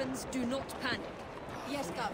Happens, do not panic. Yes, Gov.